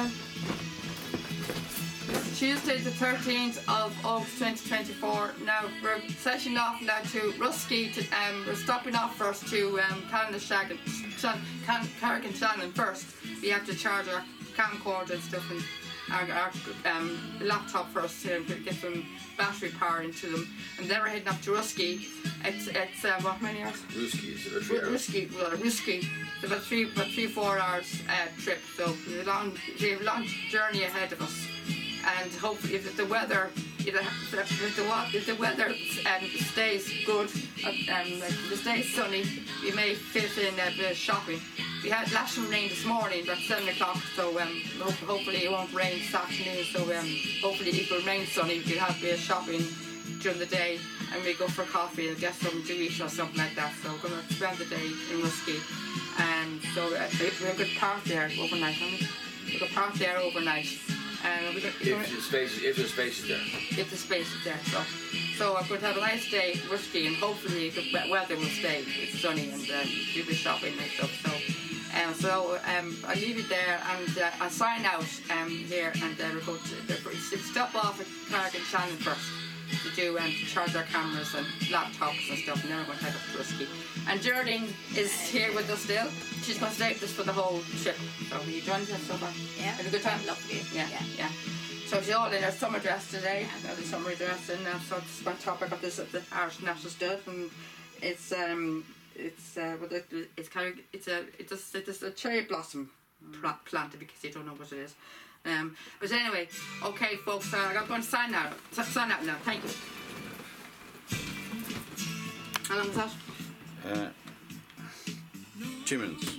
It's Tuesday the 13th of August 2024. Now we're setting off now to Rooskey. To, um, we're stopping off first to um, Carrick-on-Shannon first. We have to charge our camcorder and stuff and our, our um, laptop first to get some battery power into them. And then we're heading up to Rooskey. It's, it's uh, what many hours? Rooskey, is it a three hours? Risky, well, risky. It's about three, about three, four hours uh, trip. So we have a long, we have a long journey ahead of us, and hopefully, if the weather, if the, if the, if the weather um, stays good, uh, um, like if it stays sunny, we may fit in a bit of shopping. We had lashing rain this morning, about seven o'clock. So um, hopefully it won't rain this afternoon. So um, hopefully if it remains sunny, we can have a bit of shopping during the day and we go for coffee and get some to eat or something like that. So we're going to spend the day in Rooskey. And so uh, we- we're going to park there overnight. We're going to park there overnight. And we're going If the space, if the space is there. if the space is there. So, so I'm going to have a nice day in Rooskey and hopefully the weather will stay. It's sunny and um, do the shopping and stuff. So, um, so um, I leave it there and uh, I sign out um, here and uh, we'll go to the, stop off at Carrick-on-Shannon first to do and to charge our cameras and laptops and stuff and then we're going to head up to. And Geraldine is here with us still. She's going to stay with us for the whole trip. So will you join us so far? Yeah. Have a good time? Lovely. Yeah, yeah. So she's all in her summer dress today. Got the summer dress and uh, so just on top I got this at the Irish National Stud and it's um it's uh it's kind of it's a it's a it's a cherry blossom pla- plant because you don't know what it is. Um, but anyway, okay, folks, uh, I'm going to sign out. Sign out now. Thank you. How long was that? Uh, two minutes.